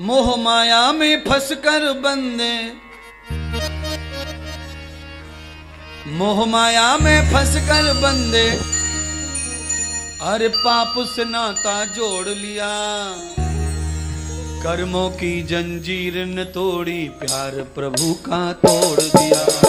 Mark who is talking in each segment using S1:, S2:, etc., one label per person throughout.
S1: मोह माया में फंसकर बंदे। मोह माया में फंसकर बंदे। अरे पाप से नाता जोड़ लिया। कर्मों की जंजीर ने तोड़ी, प्यार प्रभु का तोड़ दिया।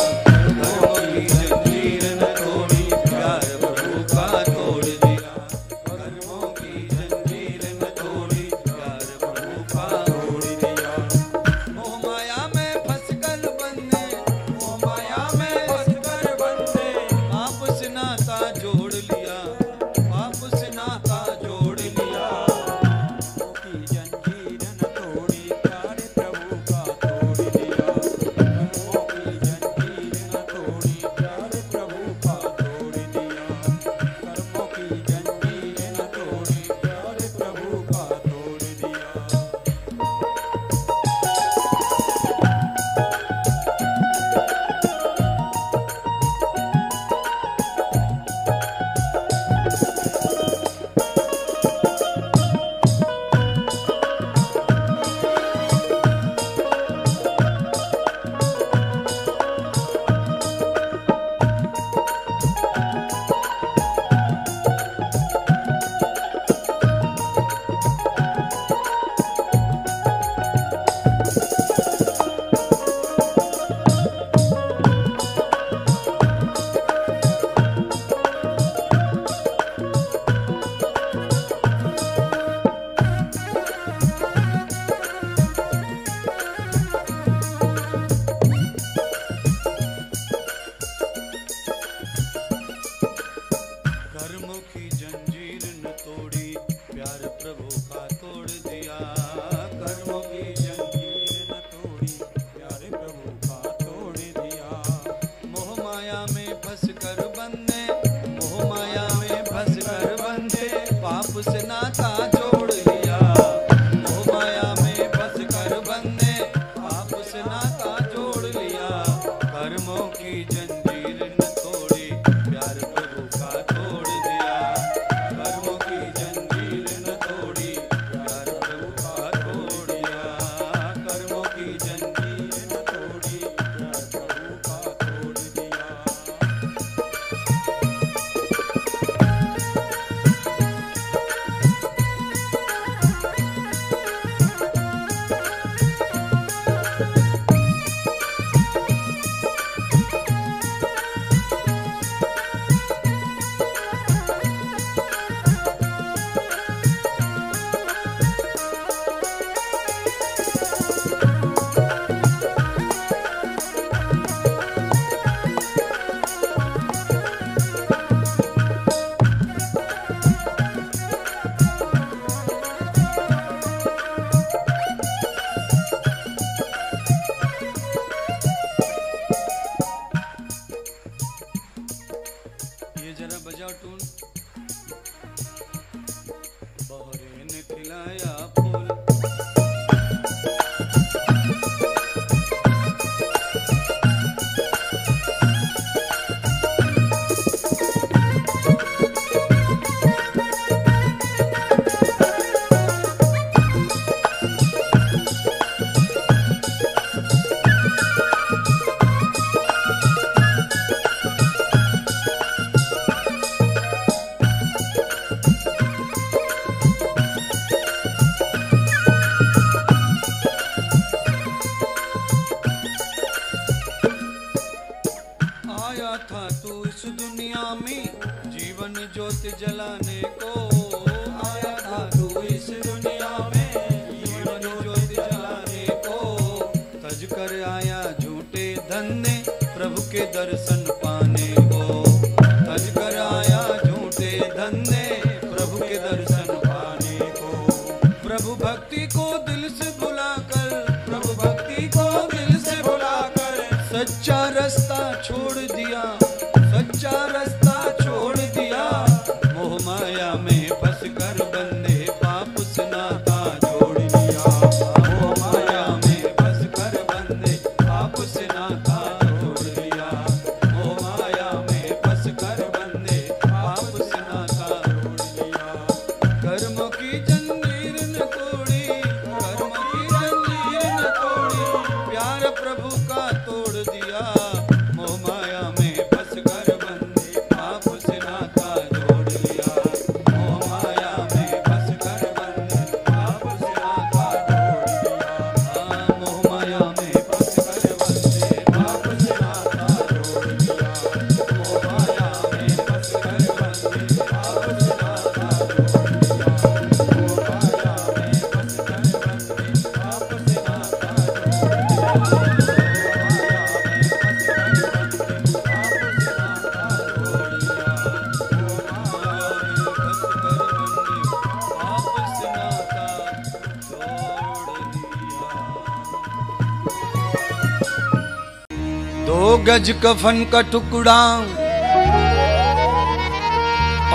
S1: गज कफन का टुकड़ा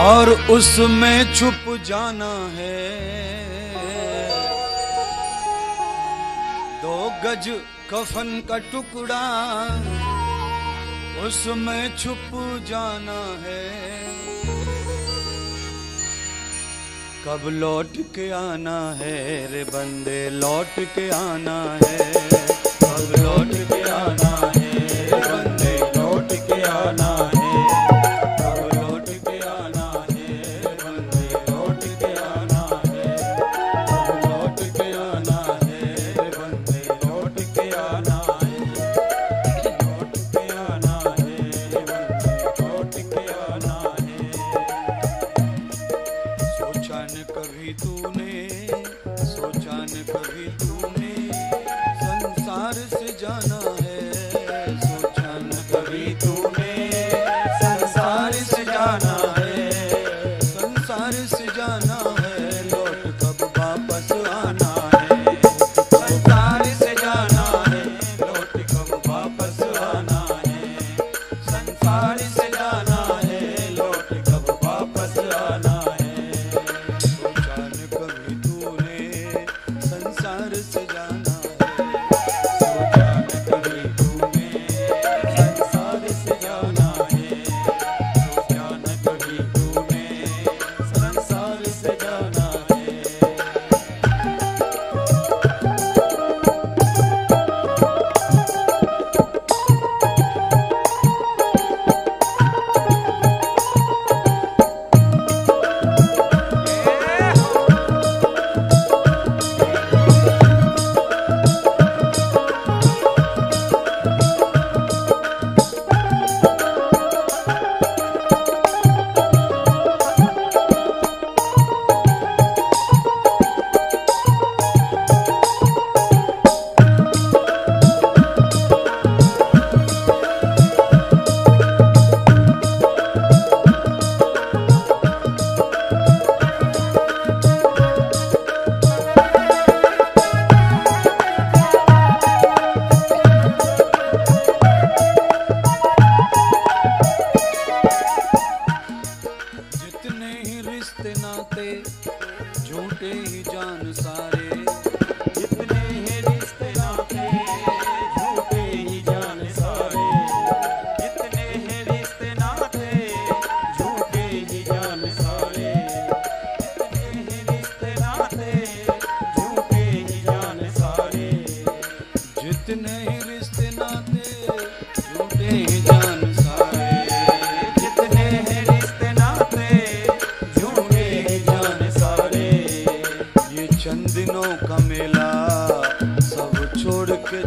S1: और उसमें छुप जाना है। दो गज कफन का टुकड़ा उसमें छुप जाना है। कब लौट के आना है रे बंदे, लौट के आना है। कब लौट सोचा न कभी तूने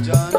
S2: John.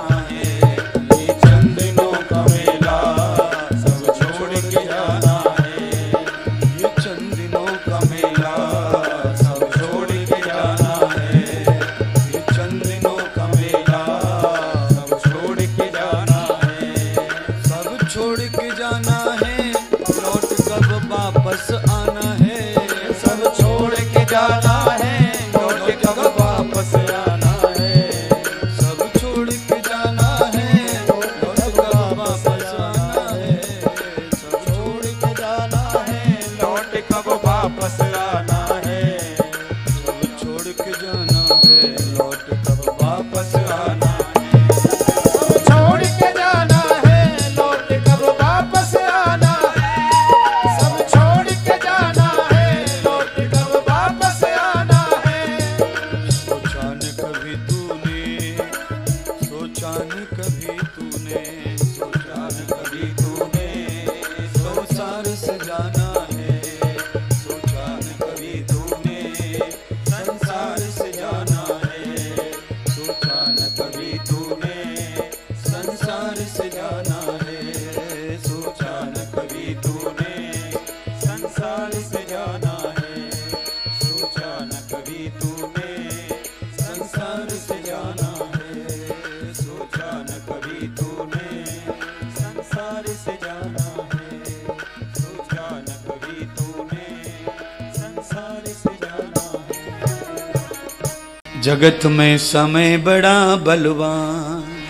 S1: जगत में समय बड़ा बलवान।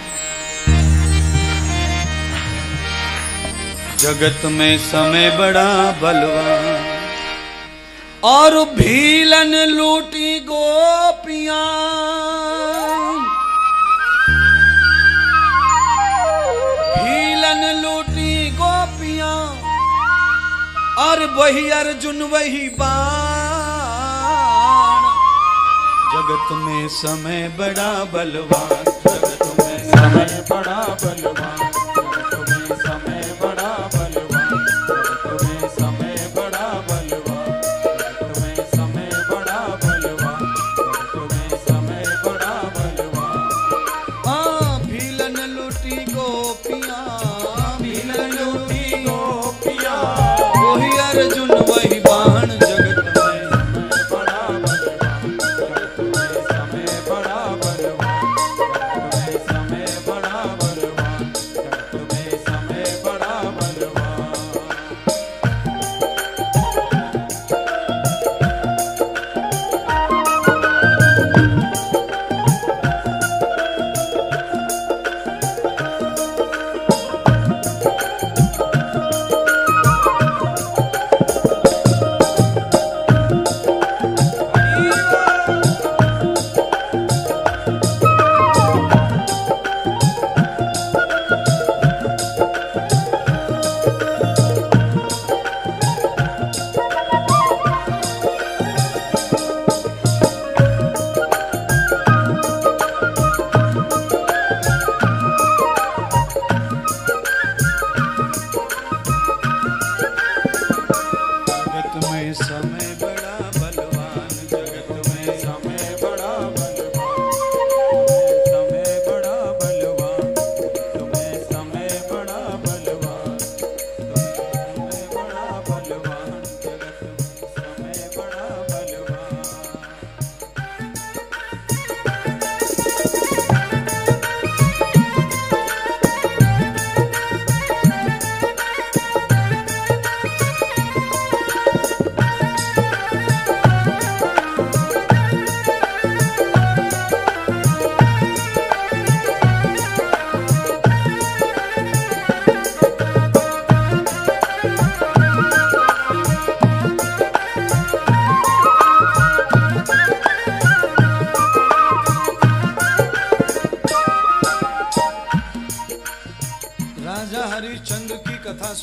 S1: जगत में समय बड़ा बलवान। और भीलन लूटी गोपिया। भीलन लूटी गोपिया। और वही अर्जुन वही बा जगत में समय बड़ा बलवान जगत में समय
S2: बड़ा बलवान।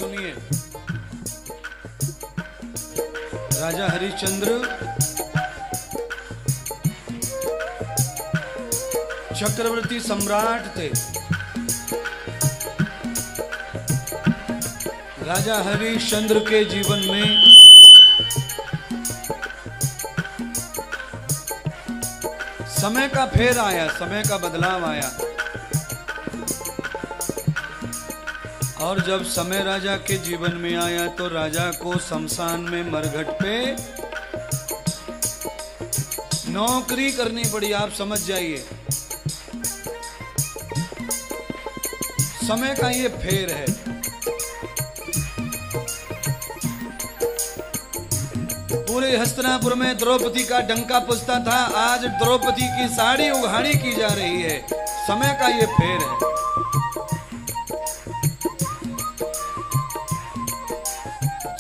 S1: सुनिए। राजा हरिश्चंद्र चक्रवर्ती सम्राट थे। राजा हरिश्चंद्र के जीवन में समय का फेर आया, समय का बदलाव आया। और जब समय राजा के जीवन में आया तो राजा को शमशान में मरघट पे नौकरी करनी पड़ी, आप समझ जाइए। समय का ये फेर है। पूरे हस्तनापुर में द्रौपदी का डंका पुजता था, आज द्रौपदी की साड़ी उघाड़ी की जा रही है। समय का ये फेर है।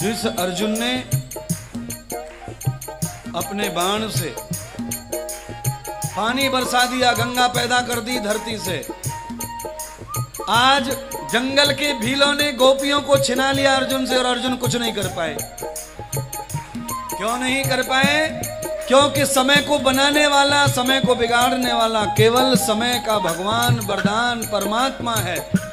S1: जिस अर्जुन ने अपने बाण से पानी बरसा दिया, गंगा पैदा कर दी धरती से, आज जंगल के भीलों ने गोपियों को छिना लिया अर्जुन से और अर्जुन कुछ नहीं कर पाए। क्यों नहीं कर पाए? क्योंकि समय को बनाने वाला, समय को बिगाड़ने वाला, केवल समय का भगवान, वरदान, परमात्मा है।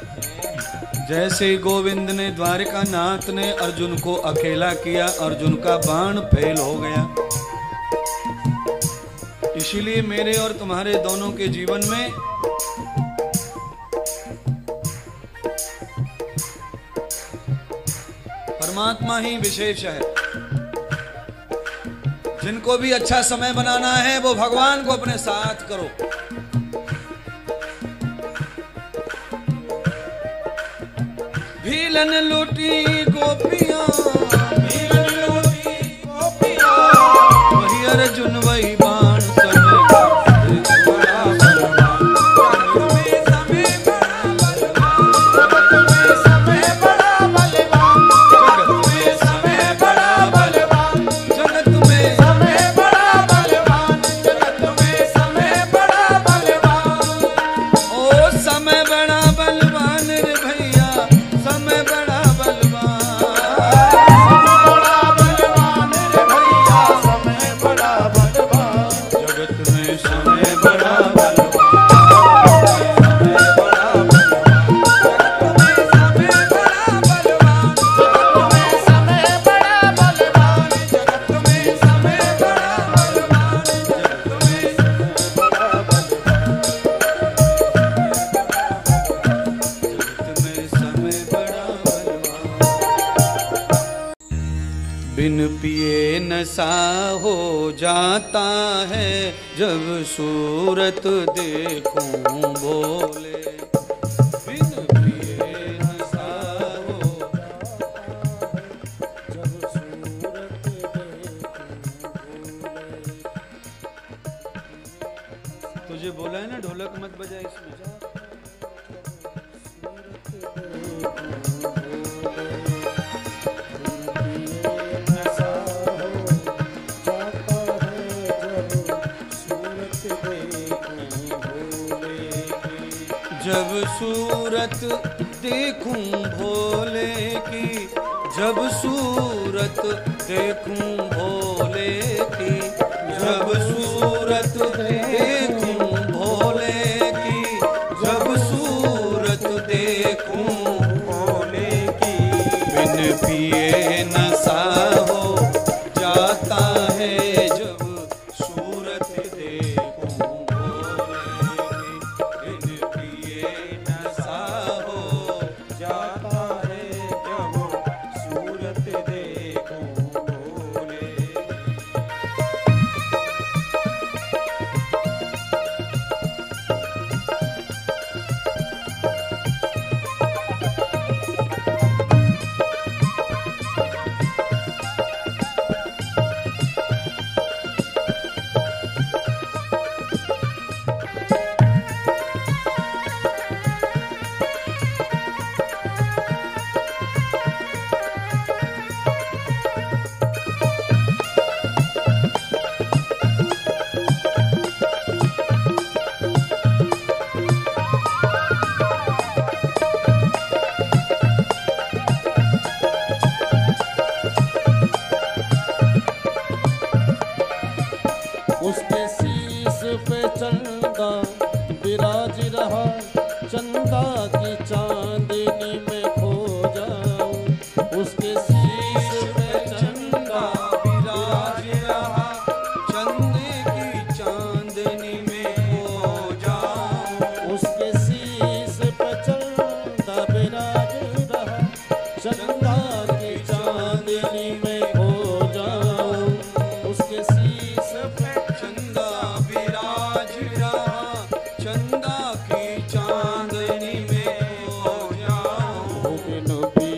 S1: जैसे गोविंद ने द्वारिका नाथ ने अर्जुन को अकेला किया, अर्जुन का बाण फेल हो गया। इसीलिए मेरे और तुम्हारे दोनों के जीवन में परमात्मा ही विशेष है। जिनको भी अच्छा समय बनाना है, वो भगवान को अपने साथ करो। भीलन लूटी गोपियाँ। सूरत देखूँ
S3: भोले की
S1: जब सूरत देखूँ भोले की जब सूरत देखूँ
S3: নবী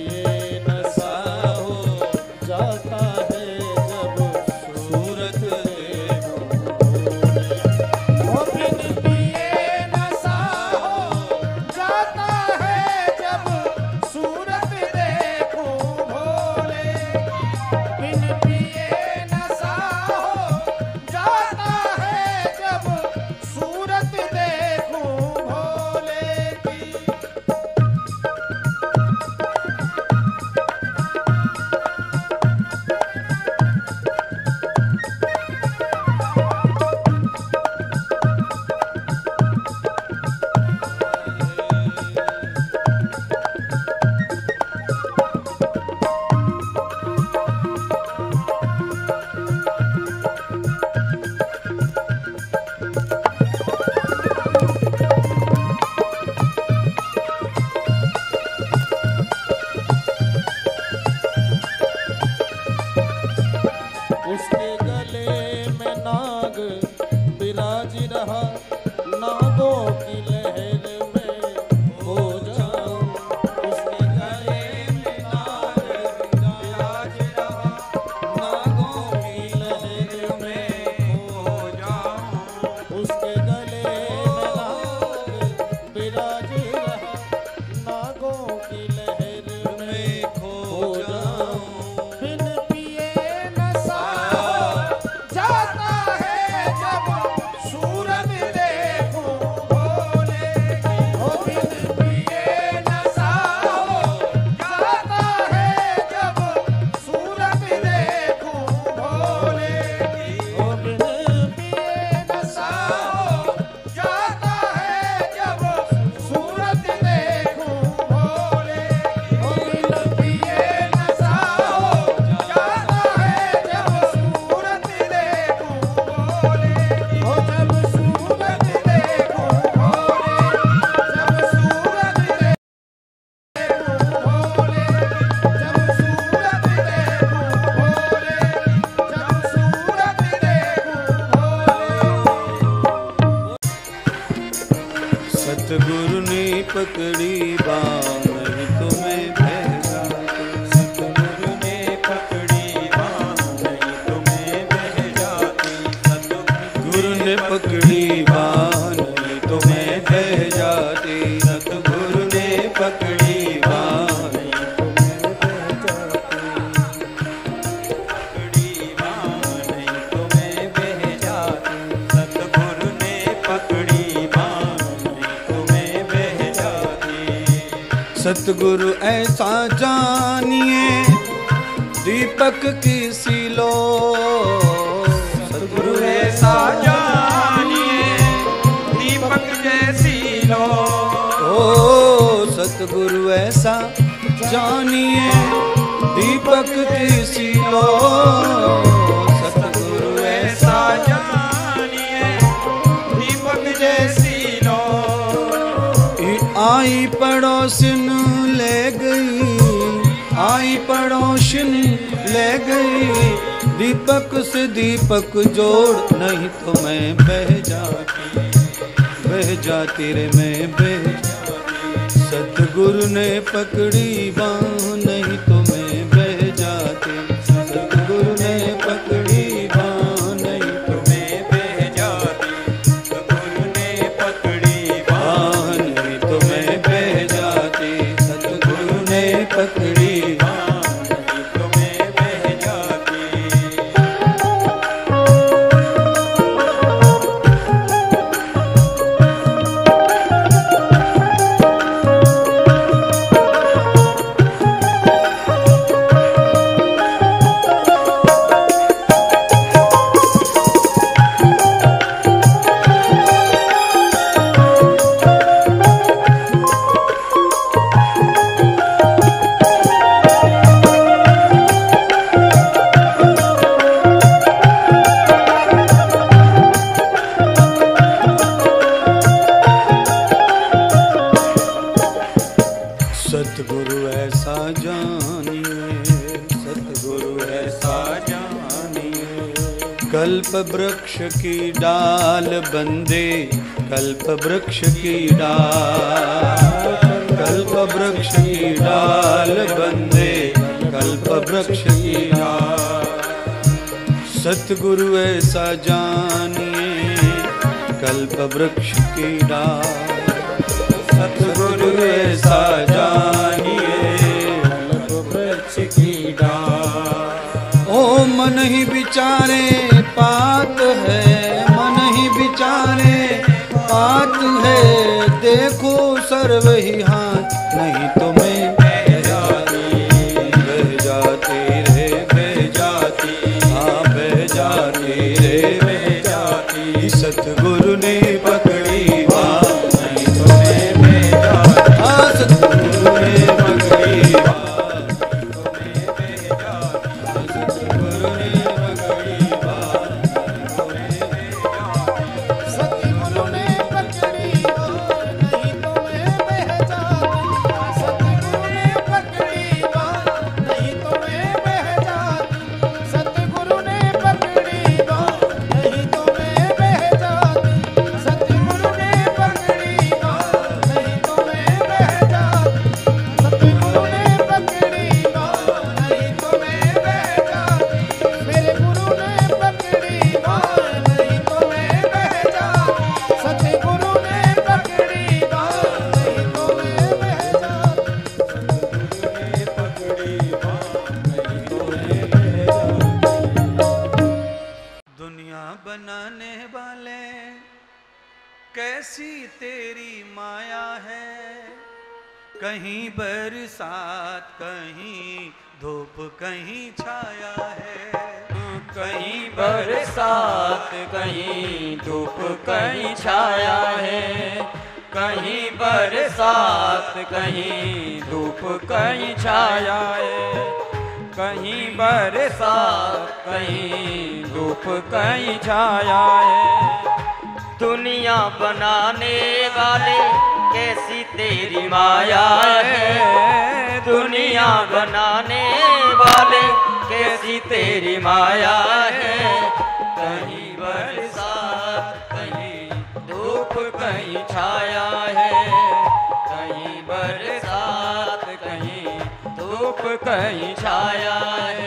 S1: पकड़ी बाँ ऐसा जानिए दीपक की सिलो।
S2: सतगुरु ऐसा जानिए दीपक जैसी लो
S1: ओ सतगुरु ऐसा जानिए दीपक की सिलो। सतगुरु ऐसा
S2: जानिए दीपक जैसी लो
S1: आई पड़ोसिन ले गई। आई पड़ोसनी ले गई। दीपक से दीपक जोड़, नहीं तो मैं बह जाती। बह जाती रे मैं, बह सतगुरु ने पकड़ी बाँ नहीं तो वृक्ष की डाल बंदे, कल्प वृक्ष की डाल। कल्प वृक्ष की डाल बंदे, कल्प वृक्ष की डाल। सतगुरु ऐसा जानिए, कल्प वृक्ष की डाल। सतगुरु ऐसा जानिए, कल्प
S3: वृक्ष की डाल।
S1: ओ मन ही विचारे पात है मन ही बिचारे पात है। देखो सर्व ही हाथ नहीं तो कहीं धूप कहीं छाया है,
S2: कहीं बरसात, कहीं धूप कहीं छाया है। कहीं बरसात, कहीं धूप कहीं छाया है। दुनिया बनाने वाले कैसी तेरी माया है? दुनिया बनाने वाले कैसी तेरी माया है? कहीं बरसात छाया है। कहीं
S4: बरसात कहीं धूप कहीं छाया है।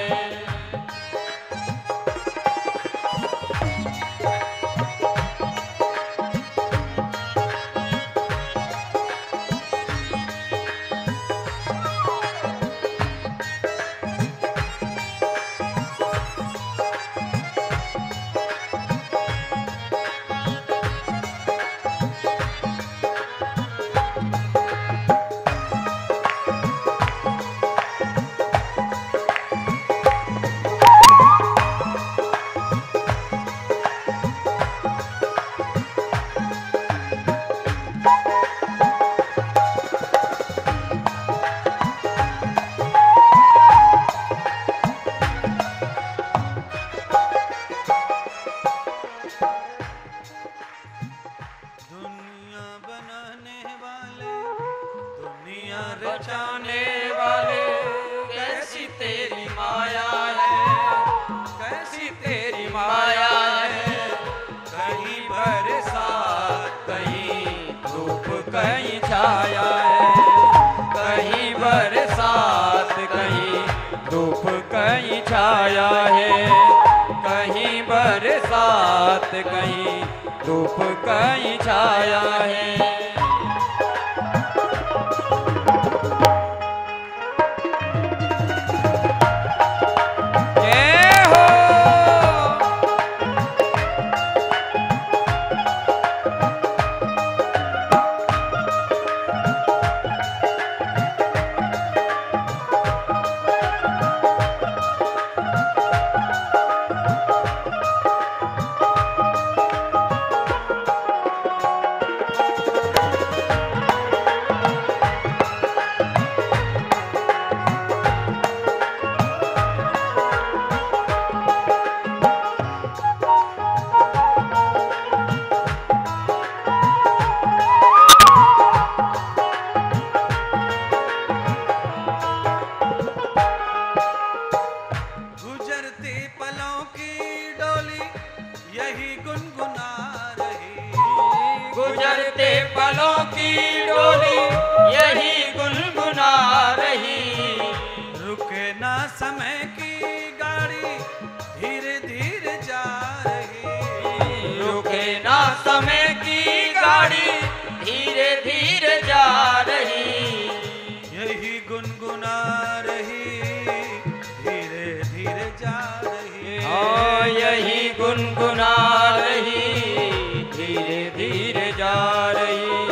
S1: गुनगुना रही, धीरे धीरे जा रही।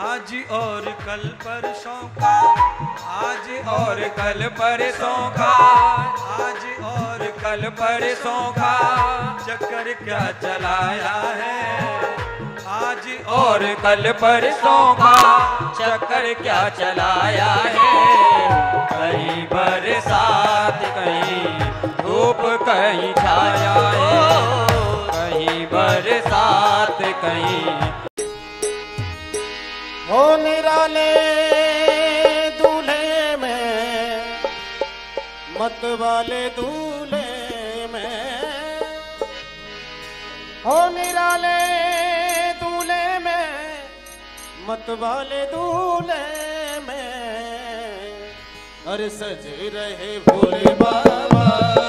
S1: आज और कल पर का आज
S4: और कल पर का
S1: आज और
S4: कल पर का
S1: चक्कर क्या चलाया है? आज
S4: और कल परसों का चक्कर क्या चलाया है? कहीं बरसात, कहीं धूप, कहीं छाया है। कहीं बरसात, कहीं
S3: हो निराले दूल्हे में, मत वाले दूल्हे में। हो निराले मत वाले दूल्हे में अरे सज रहे भोले बाबा।